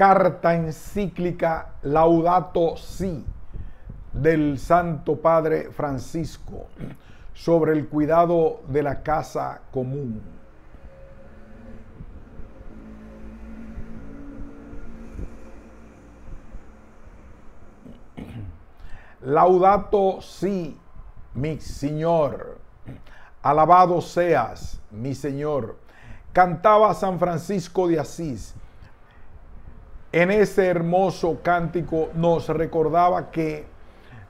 carta encíclica Laudato Si del Santo Padre Francisco sobre el cuidado de la casa común. Laudato si, mi Señor. Alabado seas, mi Señor. Cantaba San Francisco de Asís. En ese hermoso cántico nos recordaba que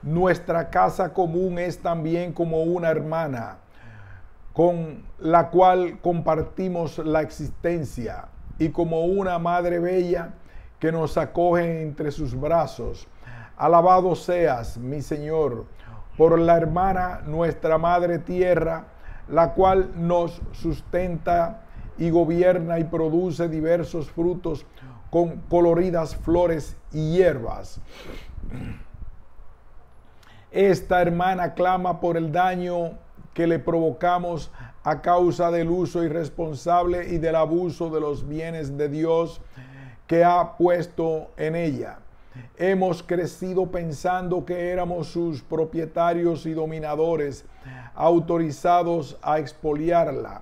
nuestra casa común es también como una hermana con la cual compartimos la existencia y como una madre bella que nos acoge entre sus brazos. Alabado seas, mi Señor, por la hermana, nuestra Madre Tierra, la cual nos sustenta y gobierna y produce diversos frutos con coloridas flores y hierbas. Esta hermana clama por el daño que le provocamos a causa del uso irresponsable y del abuso de los bienes de Dios que ha puesto en ella. Hemos crecido pensando que éramos sus propietarios y dominadores, autorizados a expoliarla.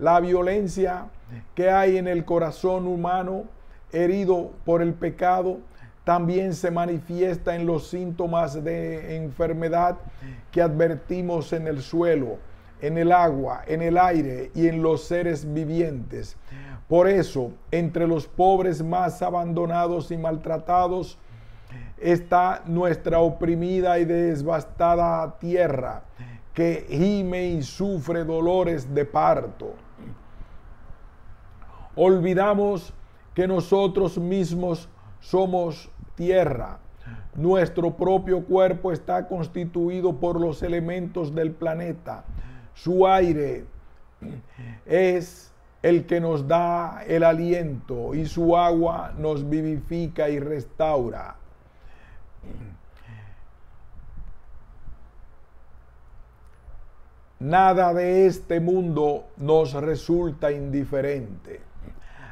La violencia que hay en el corazón humano, herido por el pecado, también se manifiesta en los síntomas de enfermedad que advertimos en el suelo, en el agua, en el aire y en los seres vivientes. Por eso, entre los pobres más abandonados y maltratados, está nuestra oprimida y desbastada tierra que gime y sufre dolores de parto. Olvidamos que nosotros mismos somos tierra. Nuestro propio cuerpo está constituido por los elementos del planeta. Su aire es el que nos da el aliento y su agua nos vivifica y restaura. Nada de este mundo nos resulta indiferente.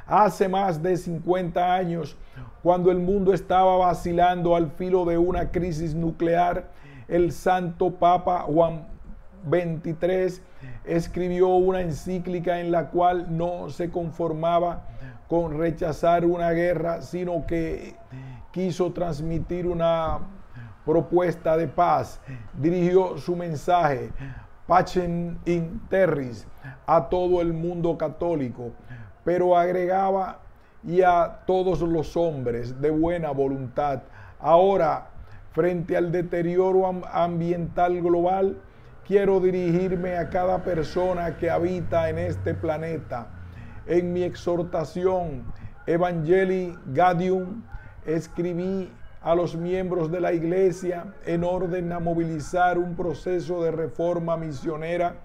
Hace más de 50 años, cuando el mundo estaba vacilando al filo de una crisis nuclear, el Santo Papa Juan XXIII escribió una encíclica en la cual no se conformaba con rechazar una guerra, sino que quiso transmitir una propuesta de paz. Dirigió su mensaje Pacem in Terris a todo el mundo católico, pero agregaba y a todos los hombres de buena voluntad. Ahora, frente al deterioro ambiental global, quiero dirigirme a cada persona que habita en este planeta. En mi exhortación Evangelii Gadium escribí a los miembros de la iglesia en orden a movilizar un proceso de reforma misionera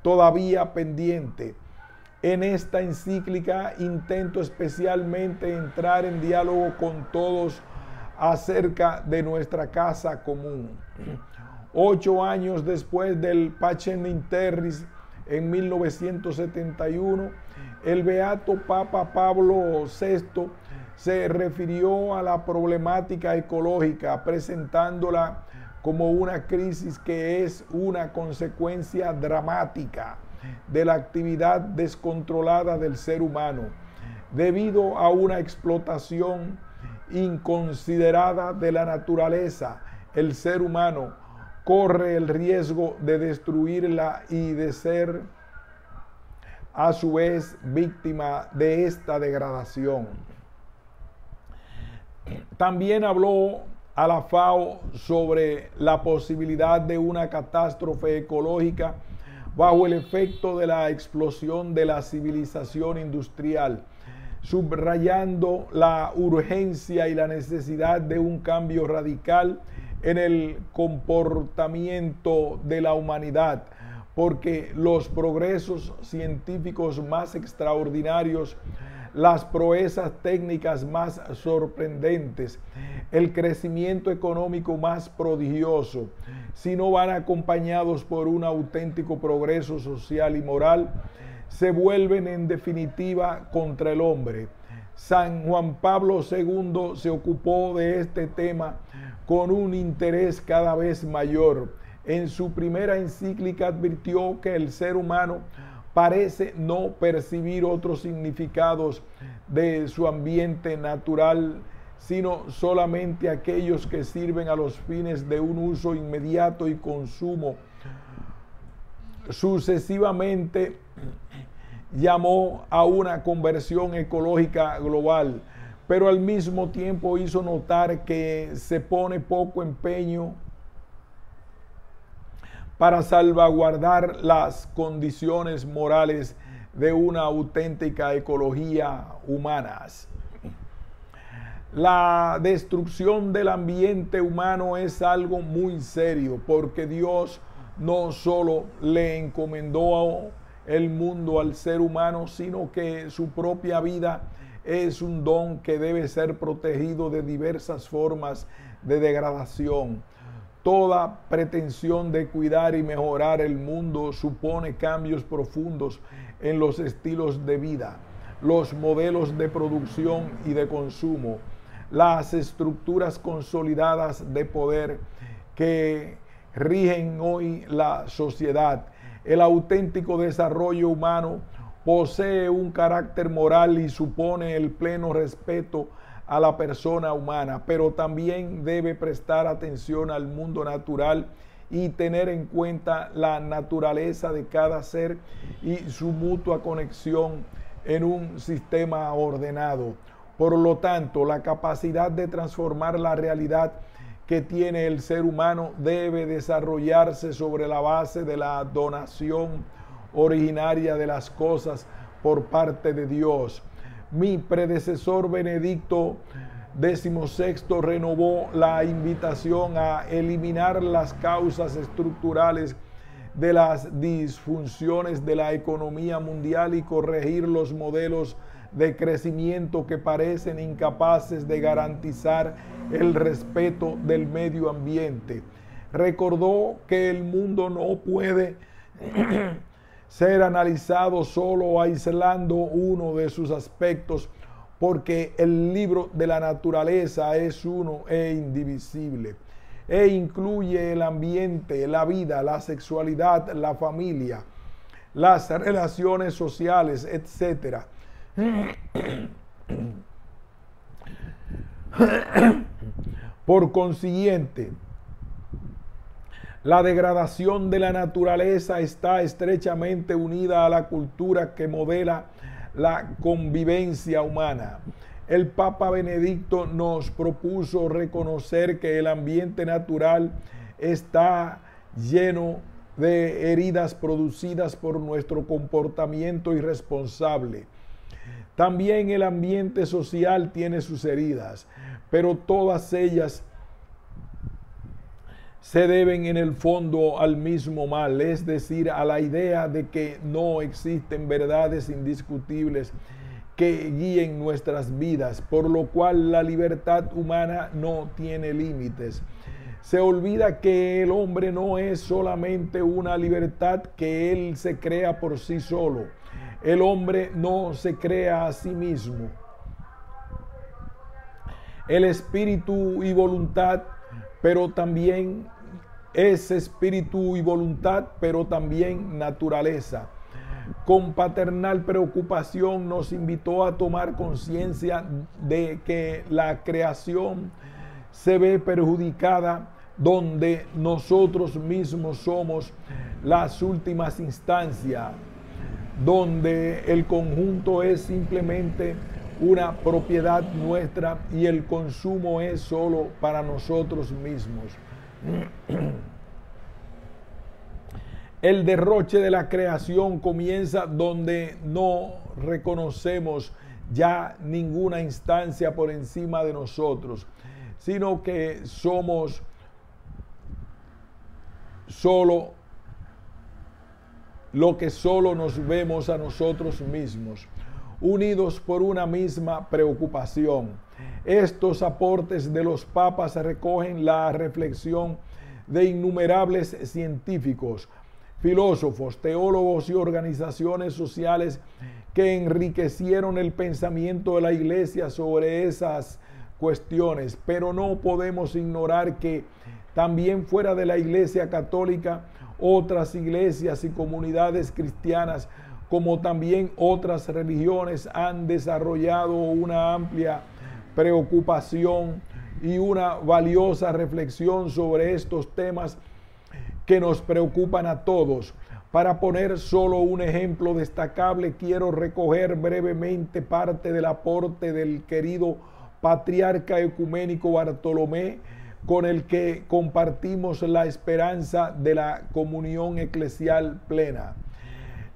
todavía pendiente. En esta encíclica intento especialmente entrar en diálogo con todos acerca de nuestra casa común. Ocho años después del Pacem in Terris en 1971, el beato Papa Pablo VI se refirió a la problemática ecológica presentándola como una crisis que es una consecuencia dramática de la actividad descontrolada del ser humano debido a una explotación inconsiderada de la naturaleza. El ser humano corre el riesgo de destruirla y de ser a su vez víctima de esta degradación. También habló a la FAO sobre la posibilidad de una catástrofe ecológica bajo el efecto de la explosión de la civilización industrial, subrayando la urgencia y la necesidad de un cambio radical en el comportamiento de la humanidad, porque los progresos científicos más extraordinarios las proezas técnicas más sorprendentes, el crecimiento económico más prodigioso, si no van acompañados por un auténtico progreso social y moral, se vuelven en definitiva contra el hombre. San Juan Pablo II se ocupó de este tema con un interés cada vez mayor. En su primera encíclica advirtió que el ser humano parece no percibir otros significados de su ambiente natural, sino solamente aquellos que sirven a los fines de un uso inmediato y consumo. Sucesivamente llamó a una conversión ecológica global, pero al mismo tiempo hizo notar que se pone poco empeño para salvaguardar las condiciones morales de una auténtica ecología humana. La destrucción del ambiente humano es algo muy serio porque Dios no solo le encomendó el mundo al ser humano, sino que su propia vida es un don que debe ser protegido de diversas formas de degradación. Toda pretensión de cuidar y mejorar el mundo supone cambios profundos en los estilos de vida, los modelos de producción y de consumo, las estructuras consolidadas de poder que rigen hoy la sociedad. El auténtico desarrollo humano posee un carácter moral y supone el pleno respeto a la persona humana, pero también debe prestar atención al mundo natural y tener en cuenta la naturaleza de cada ser y su mutua conexión en un sistema ordenado. Por lo tanto, la capacidad de transformar la realidad que tiene el ser humano debe desarrollarse sobre la base de la donación originaria de las cosas por parte de Dios. Mi predecesor Benedicto XVI renovó la invitación a eliminar las causas estructurales de las disfunciones de la economía mundial y corregir los modelos de crecimiento que parecen incapaces de garantizar el respeto del medio ambiente. Recordó que el mundo no puede ser analizado solo aislando uno de sus aspectos, porque el libro de la naturaleza es uno e indivisible, e incluye el ambiente, la vida, la sexualidad, la familia, las relaciones sociales, etc. Por consiguiente, la degradación de la naturaleza está estrechamente unida a la cultura que modela la convivencia humana. El Papa Benedicto nos propuso reconocer que el ambiente natural está lleno de heridas producidas por nuestro comportamiento irresponsable también el ambiente social tiene sus heridas, pero todas ellas se deben en el fondo al mismo mal, es decir, a la idea de que no existen verdades indiscutibles que guíen nuestras vidas, por lo cual la libertad humana no tiene límites. Se olvida que el hombre no es solamente una libertad que él se crea por sí solo, el hombre no se crea a sí mismo. El espíritu y voluntad, pero también es espíritu y voluntad, pero también naturaleza. Con paternal preocupación nos invitó a tomar conciencia de que la creación se ve perjudicada donde nosotros mismos somos las últimas instancias donde el conjunto es simplemente una propiedad nuestra y el consumo es solo para nosotros mismos. El derroche de la creación comienza donde no reconocemos ya ninguna instancia por encima de nosotros, sino que somos solo lo que solo nos vemos a nosotros mismos, unidos por una misma preocupación. Estos aportes de los papas recogen la reflexión de innumerables científicos, filósofos, teólogos y organizaciones sociales que enriquecieron el pensamiento de la iglesia sobre esas cuestiones, pero no podemos ignorar que también fuera de la iglesia católica, otras iglesias y comunidades cristianas, como también otras religiones, han desarrollado una amplia preocupación y una valiosa reflexión sobre estos temas que nos preocupan a todos. Para poner solo un ejemplo destacable, quiero recoger brevemente parte del aporte del querido patriarca ecuménico Bartolomé, con el que compartimos la esperanza de la comunión eclesial plena.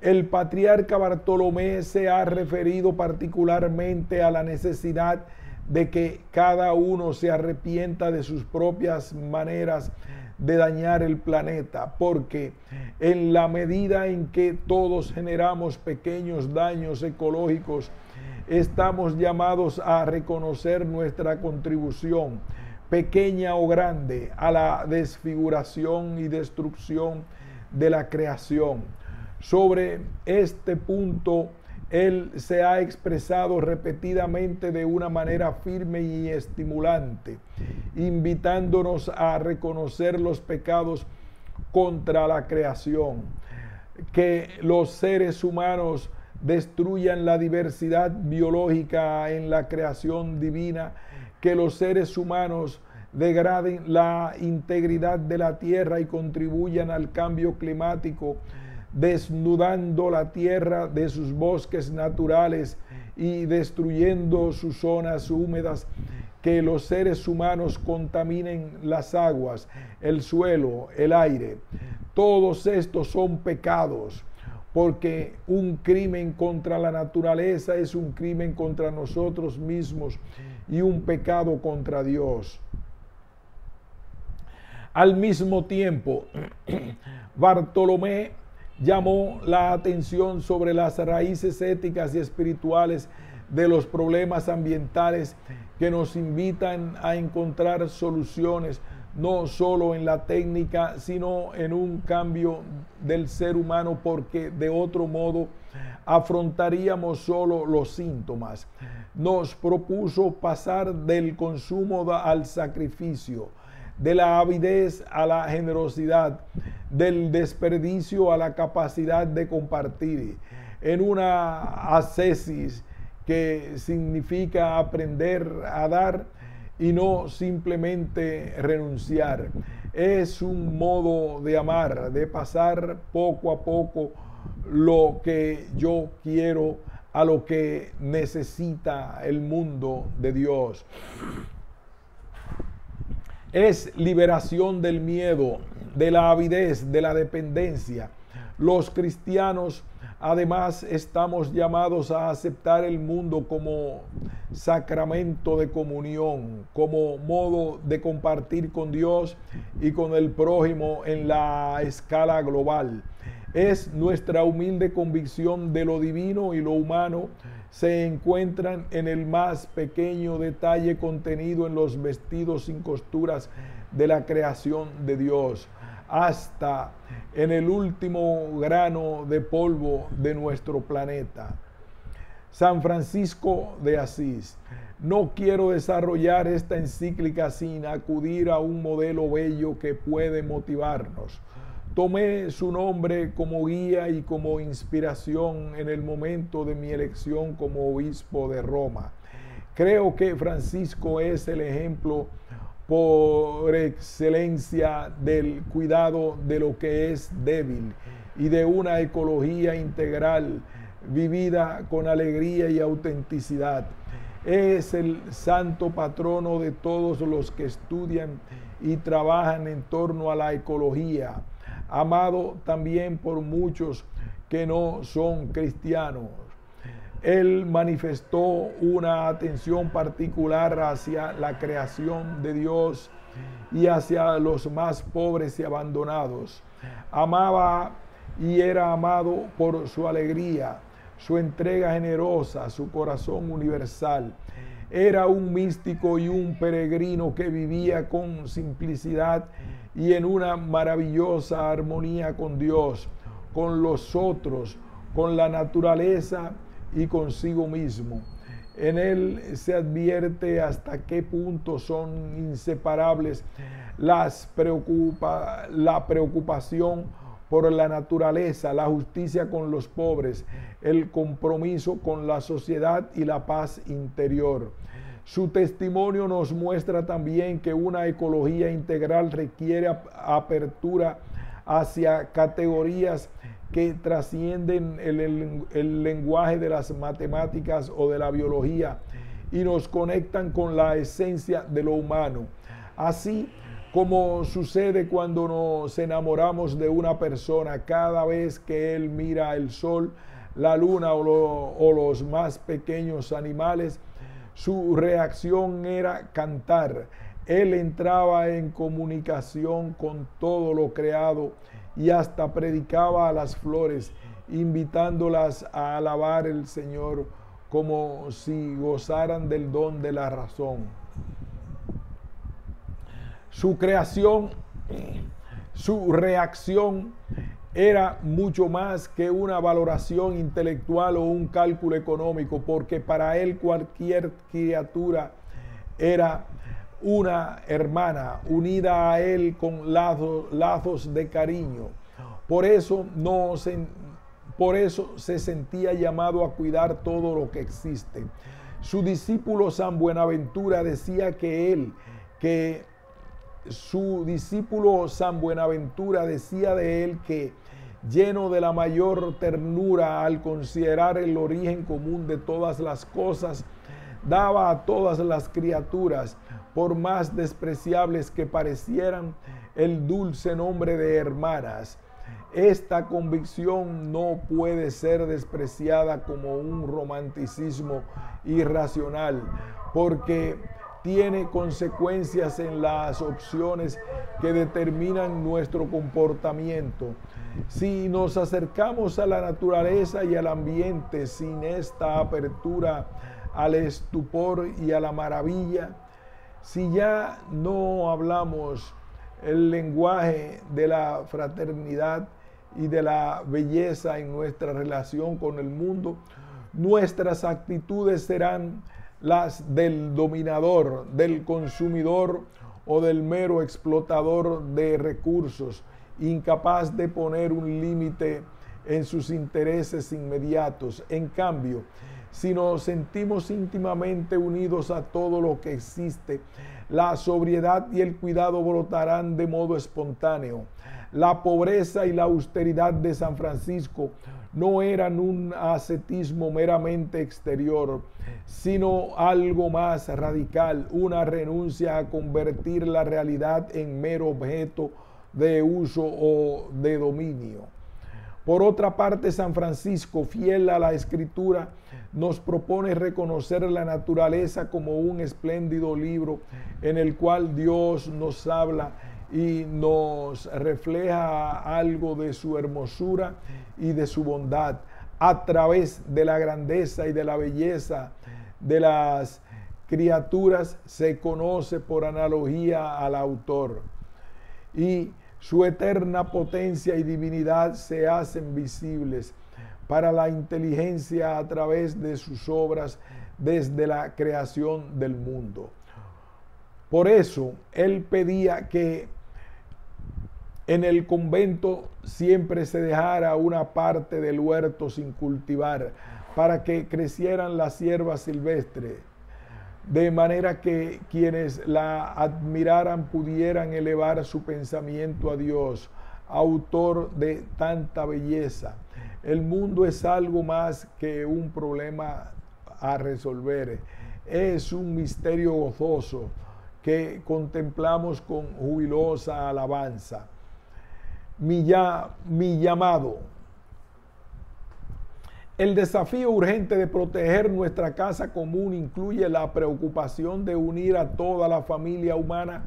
El patriarca Bartolomé se ha referido particularmente a la necesidad de que cada uno se arrepienta de sus propias maneras de dañar el planeta, porque en la medida en que todos generamos pequeños daños ecológicos, estamos llamados a reconocer nuestra contribución, pequeña o grande, a la desfiguración y destrucción de la creación. Sobre este punto, él se ha expresado repetidamente de una manera firme y estimulante, invitándonos a reconocer los pecados contra la creación, que los seres humanos destruyan la diversidad biológica en la creación divina, que los seres humanos degraden la integridad de la tierra y contribuyan al cambio climático, desnudando la tierra de sus bosques naturales y destruyendo sus zonas húmedas, que los seres humanos contaminen las aguas, el suelo, el aire. Todos estos son pecados porque un crimen contra la naturaleza es un crimen contra nosotros mismos y un pecado contra Dios. Al mismo tiempo, Bartolomé llamó la atención sobre las raíces éticas y espirituales de los problemas ambientales que nos invitan a encontrar soluciones no solo en la técnica, sino en un cambio del ser humano, porque de otro modo afrontaríamos solo los síntomas. Nos propuso pasar del consumo al sacrificio, de la avidez a la generosidad, del desperdicio a la capacidad de compartir, en una ascesis que significa aprender a dar y no simplemente renunciar. Es un modo de amar, de pasar poco a poco lo que yo quiero a lo que necesita el mundo de Dios. Es liberación del miedo, de la avidez, de la dependencia. Los cristianos Además, estamos llamados a aceptar el mundo como sacramento de comunión, como modo de compartir con Dios y con el prójimo en la escala global. Es nuestra humilde convicción de lo divino y lo humano se encuentran en el más pequeño detalle contenido en los vestidos sin costuras de la creación de Dios hasta en el último grano de polvo de nuestro planeta. San Francisco de Asís. No quiero desarrollar esta encíclica sin acudir a un modelo bello que puede motivarnos. Tomé su nombre como guía y como inspiración en el momento de mi elección como obispo de Roma. Creo que Francisco es el ejemplo por excelencia del cuidado de lo que es débil y de una ecología integral vivida con alegría y autenticidad. Es el santo patrono de todos los que estudian y trabajan en torno a la ecología, amado también por muchos que no son cristianos él manifestó una atención particular hacia la creación de Dios y hacia los más pobres y abandonados. Amaba y era amado por su alegría, su entrega generosa, su corazón universal. Era un místico y un peregrino que vivía con simplicidad y en una maravillosa armonía con Dios, con los otros, con la naturaleza y consigo mismo. En él se advierte hasta qué punto son inseparables las preocupa, la preocupación por la naturaleza, la justicia con los pobres, el compromiso con la sociedad y la paz interior. Su testimonio nos muestra también que una ecología integral requiere apertura hacia categorías que trascienden el, lenguaje de las matemáticas o de la biología y nos conectan con la esencia de lo humano. Así como sucede cuando nos enamoramos de una persona, cada vez que él mira el sol, la luna o los más pequeños animales, su reacción era cantar. Él entraba en comunicación con todo lo creado y hasta predicaba a las flores, invitándolas a alabar el Señor como si gozaran del don de la razón. Su creación, su reacción era mucho más que una valoración intelectual o un cálculo económico, porque para él cualquier criatura era una hermana unida a él con lazos, lazos de cariño. Por eso, no se, por eso se sentía llamado a cuidar todo lo que existe. Su discípulo San Buenaventura decía que él, que su discípulo San Buenaventura decía de él que lleno de la mayor ternura al considerar el origen común de todas las cosas, daba a todas las criaturas por más despreciables que parecieran, el dulce nombre de hermanas. Esta convicción no puede ser despreciada como un romanticismo irracional, porque tiene consecuencias en las opciones que determinan nuestro comportamiento. Si nos acercamos a la naturaleza y al ambiente sin esta apertura al estupor y a la maravilla, si ya no hablamos el lenguaje de la fraternidad y de la belleza en nuestra relación con el mundo, nuestras actitudes serán las del dominador, del consumidor o del mero explotador de recursos, incapaz de poner un límite en sus intereses inmediatos. En cambio, si nos sentimos íntimamente unidos a todo lo que existe, la sobriedad y el cuidado brotarán de modo espontáneo. La pobreza y la austeridad de San Francisco no eran un ascetismo meramente exterior, sino algo más radical, una renuncia a convertir la realidad en mero objeto de uso o de dominio. Por otra parte, San Francisco, fiel a la escritura, nos propone reconocer la naturaleza como un espléndido libro en el cual Dios nos habla y nos refleja algo de su hermosura y de su bondad a través de la grandeza y de la belleza de las criaturas se conoce por analogía al autor. Y su eterna potencia y divinidad se hacen visibles para la inteligencia a través de sus obras desde la creación del mundo. Por eso él pedía que en el convento siempre se dejara una parte del huerto sin cultivar para que crecieran las hierbas silvestres de manera que quienes la admiraran pudieran elevar su pensamiento a Dios, autor de tanta belleza. El mundo es algo más que un problema a resolver, es un misterio gozoso que contemplamos con jubilosa alabanza. Mi, llamado el desafío urgente de proteger nuestra casa común incluye la preocupación de unir a toda la familia humana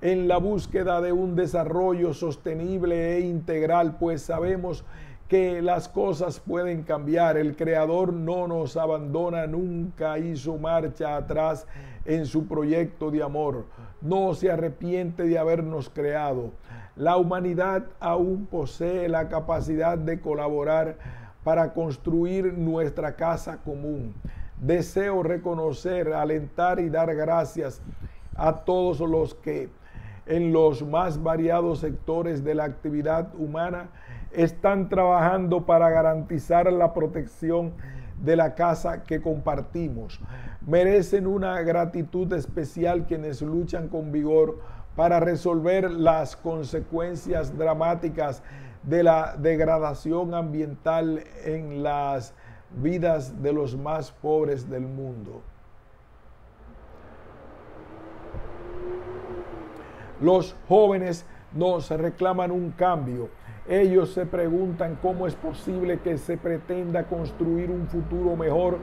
en la búsqueda de un desarrollo sostenible e integral, pues sabemos que las cosas pueden cambiar. El Creador no nos abandona, nunca hizo marcha atrás en su proyecto de amor. No se arrepiente de habernos creado. La humanidad aún posee la capacidad de colaborar para construir nuestra casa común. Deseo reconocer, alentar y dar gracias a todos los que en los más variados sectores de la actividad humana están trabajando para garantizar la protección de la casa que compartimos. Merecen una gratitud especial quienes luchan con vigor para resolver las consecuencias dramáticas de la degradación ambiental en las vidas de los más pobres del mundo. Los jóvenes nos reclaman un cambio. Ellos se preguntan cómo es posible que se pretenda construir un futuro mejor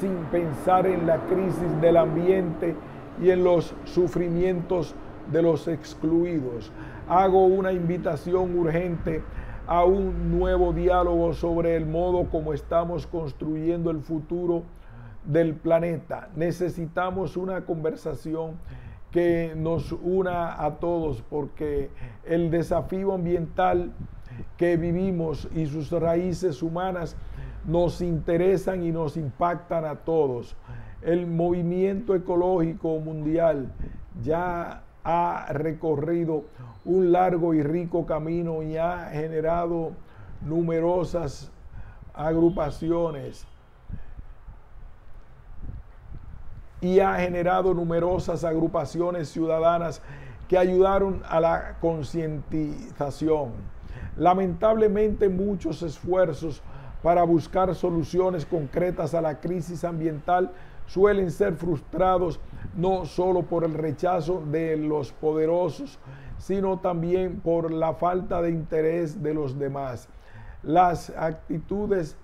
sin pensar en la crisis del ambiente y en los sufrimientos de los excluidos. Hago una invitación urgente a un nuevo diálogo sobre el modo como estamos construyendo el futuro del planeta. Necesitamos una conversación que nos una a todos porque el desafío ambiental que vivimos y sus raíces humanas nos interesan y nos impactan a todos. El movimiento ecológico mundial ya ha recorrido un largo y rico camino y ha generado numerosas agrupaciones y ha generado numerosas agrupaciones ciudadanas que ayudaron a la concientización. Lamentablemente muchos esfuerzos para buscar soluciones concretas a la crisis ambiental suelen ser frustrados no solo por el rechazo de los poderosos, sino también por la falta de interés de los demás. Las actitudes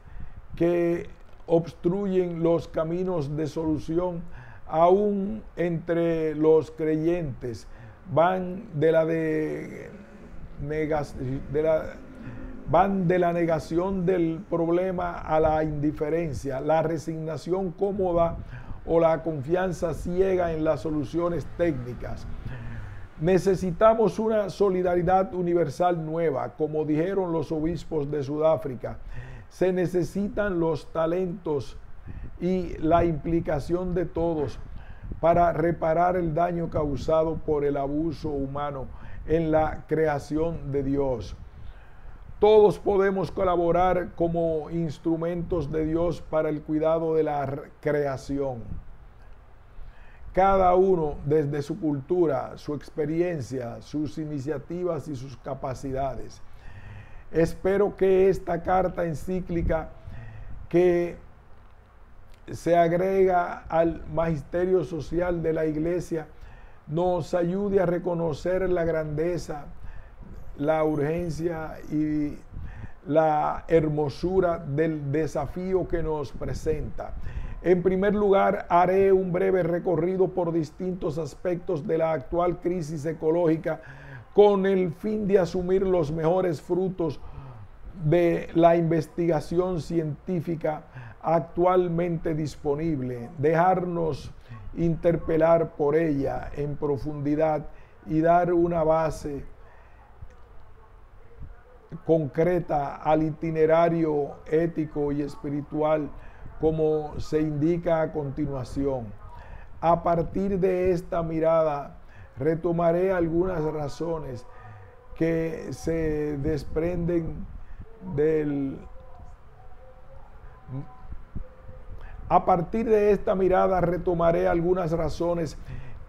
que obstruyen los caminos de solución, aún entre los creyentes, van de la, de, de la van de la negación del problema a la indiferencia, la resignación cómoda o la confianza ciega en las soluciones técnicas. Necesitamos una solidaridad universal nueva, como dijeron los obispos de Sudáfrica. Se necesitan los talentos y la implicación de todos para reparar el daño causado por el abuso humano en la creación de Dios. Todos podemos colaborar como instrumentos de Dios para el cuidado de la creación. Cada uno desde su cultura, su experiencia, sus iniciativas y sus capacidades. Espero que esta carta encíclica que se agrega al magisterio social de la iglesia nos ayude a reconocer la grandeza, la urgencia y la hermosura del desafío que nos presenta. En primer lugar, haré un breve recorrido por distintos aspectos de la actual crisis ecológica con el fin de asumir los mejores frutos de la investigación científica actualmente disponible, dejarnos interpelar por ella en profundidad y dar una base concreta al itinerario ético y espiritual como se indica a continuación. A partir de esta mirada retomaré algunas razones que se desprenden del... A partir de esta mirada retomaré algunas razones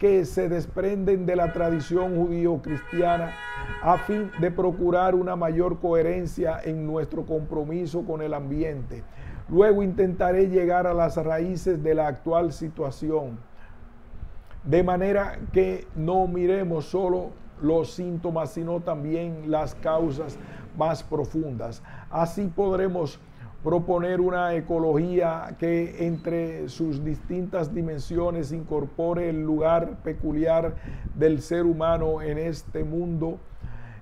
que se desprenden de la tradición judío-cristiana a fin de procurar una mayor coherencia en nuestro compromiso con el ambiente. Luego intentaré llegar a las raíces de la actual situación, de manera que no miremos solo los síntomas, sino también las causas más profundas. Así podremos proponer una ecología que entre sus distintas dimensiones incorpore el lugar peculiar del ser humano en este mundo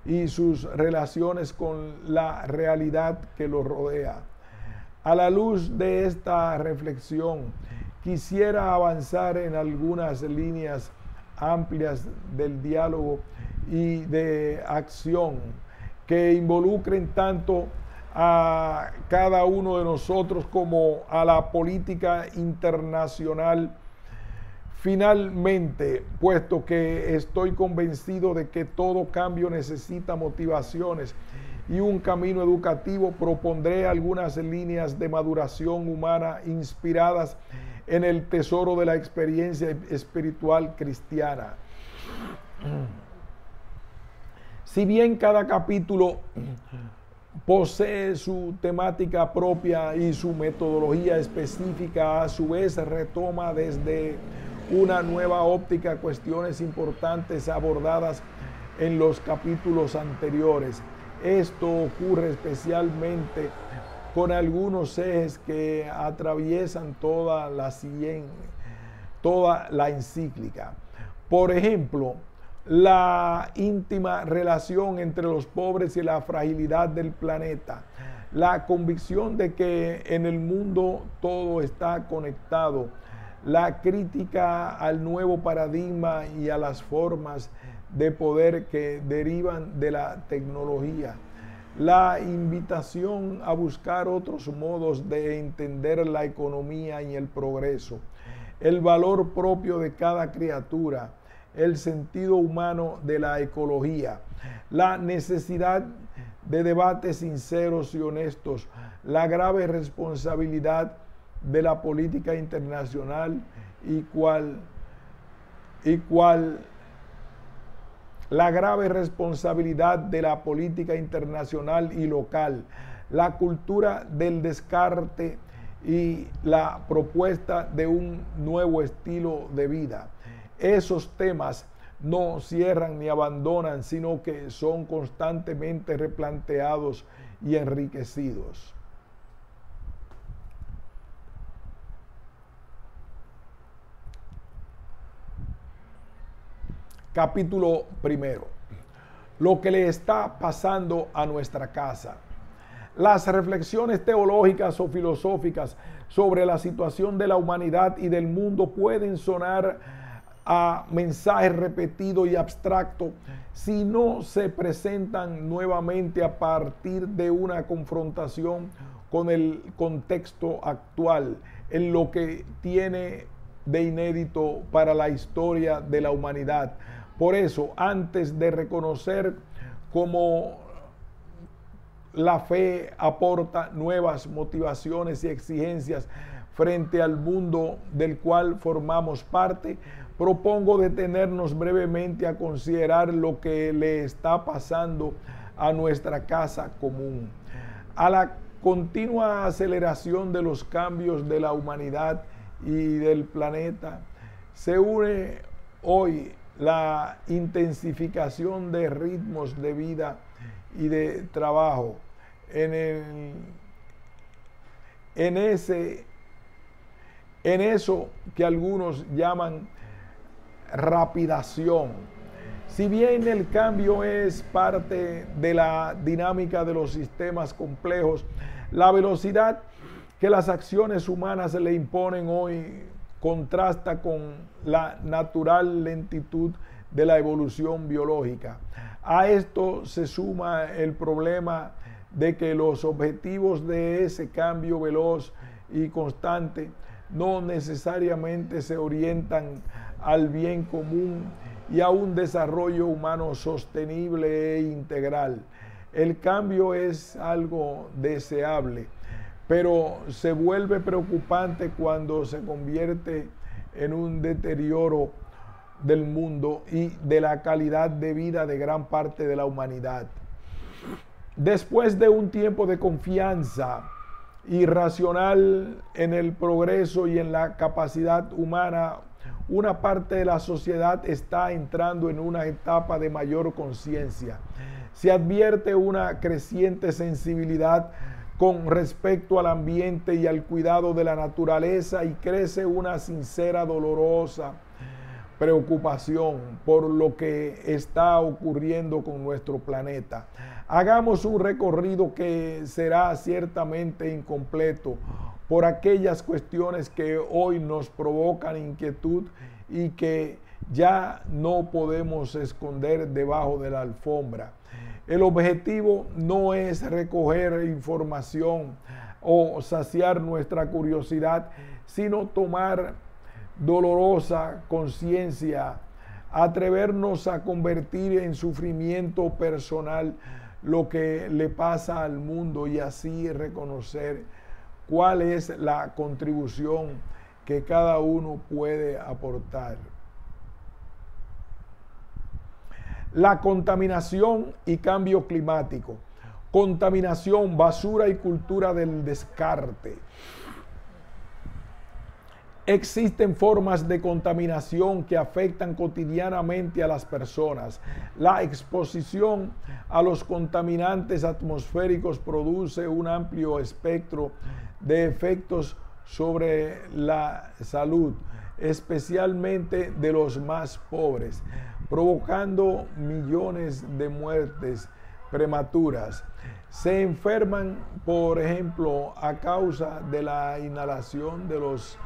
y sus relaciones con la realidad que lo rodea. A la luz de esta reflexión, quisiera avanzar en algunas líneas amplias del diálogo y de acción que involucren tanto a cada uno de nosotros como a la política internacional. Finalmente, puesto que estoy convencido de que todo cambio necesita motivaciones y un camino educativo, propondré algunas líneas de maduración humana inspiradas en el tesoro de la experiencia espiritual cristiana. Si bien cada capítulo posee su temática propia y su metodología específica, a su vez retoma desde una nueva óptica cuestiones importantes abordadas en los capítulos anteriores. Esto ocurre especialmente con algunos ejes que atraviesan toda la, toda la encíclica. Por ejemplo, la íntima relación entre los pobres y la fragilidad del planeta, la convicción de que en el mundo todo está conectado, la crítica al nuevo paradigma y a las formas de poder que derivan de la tecnología, la invitación a buscar otros modos de entender la economía y el progreso, el valor propio de cada criatura, el sentido humano de la ecología, la necesidad de debates sinceros y honestos, la grave responsabilidad de la política internacional y cual, y la grave responsabilidad de la política internacional y local, la cultura del descarte y la propuesta de un nuevo estilo de vida. Esos temas no cierran ni abandonan, sino que son constantemente replanteados y enriquecidos. Capítulo primero. Lo que le está pasando a nuestra casa. Las reflexiones teológicas o filosóficas sobre la situación de la humanidad y del mundo pueden sonar a mensajes repetidos y abstractos si no se presentan nuevamente a partir de una confrontación con el contexto actual, en lo que tiene de inédito para la historia de la humanidad. Por eso, antes de reconocer cómo la fe aporta nuevas motivaciones y exigencias frente al mundo del cual formamos parte, propongo detenernos brevemente a considerar lo que le está pasando a nuestra casa común, a la continua aceleración de los cambios de la humanidad y del planeta. Se une hoy la intensificación de ritmos de vida y de trabajo en, en, ese, en eso que algunos llaman rapidación. Si bien el cambio es parte de la dinámica de los sistemas complejos, la velocidad que las acciones humanas le imponen hoy contrasta con la natural lentitud de la evolución biológica. A esto se suma el problema de que los objetivos de ese cambio veloz y constante no necesariamente se orientan al bien común y a un desarrollo humano sostenible e integral. El cambio es algo deseable, pero se vuelve preocupante cuando se convierte en un deterioro del mundo y de la calidad de vida de gran parte de la humanidad. Después de un tiempo de confianza irracional en el progreso y en la capacidad humana una parte de la sociedad está entrando en una etapa de mayor conciencia. Se advierte una creciente sensibilidad con respecto al ambiente y al cuidado de la naturaleza y crece una sincera, dolorosa preocupación por lo que está ocurriendo con nuestro planeta. Hagamos un recorrido que será ciertamente incompleto por aquellas cuestiones que hoy nos provocan inquietud y que ya no podemos esconder debajo de la alfombra. El objetivo no es recoger información o saciar nuestra curiosidad, sino tomar dolorosa conciencia, atrevernos a convertir en sufrimiento personal lo que le pasa al mundo y así reconocer cuál es la contribución que cada uno puede aportar. La contaminación y cambio climático. Contaminación, basura y cultura del descarte. Existen formas de contaminación que afectan cotidianamente a las personas. La exposición a los contaminantes atmosféricos produce un amplio espectro de efectos sobre la salud, especialmente de los más pobres, provocando millones de muertes prematuras. Se enferman, por ejemplo, a causa de la inhalación de los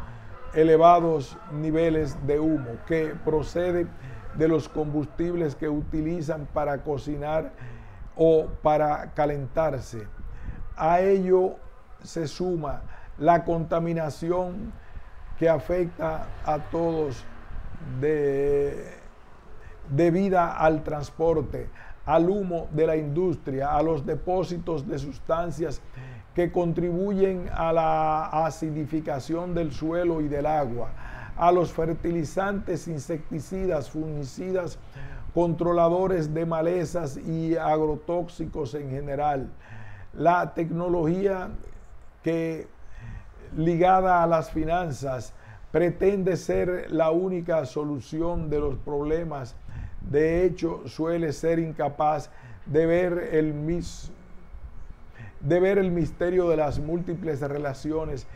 elevados niveles de humo que procede de los combustibles que utilizan para cocinar o para calentarse. A ello se suma la contaminación que afecta a todos de, debida al transporte, al humo de la industria, a los depósitos de sustancias que contribuyen a la acidificación del suelo y del agua, a los fertilizantes, insecticidas, fungicidas, controladores de malezas y agrotóxicos en general. La tecnología que ligada a las finanzas pretende ser la única solución de los problemas. De hecho, suele ser incapaz de ver el mismo de ver el misterio de las múltiples relaciones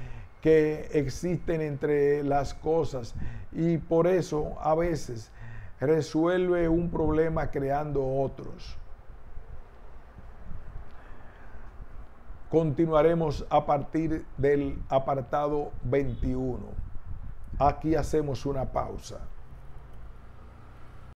que existen entre las cosas y por eso a veces resuelve un problema creando otros. Continuaremos a partir del apartado 21. Aquí hacemos una pausa.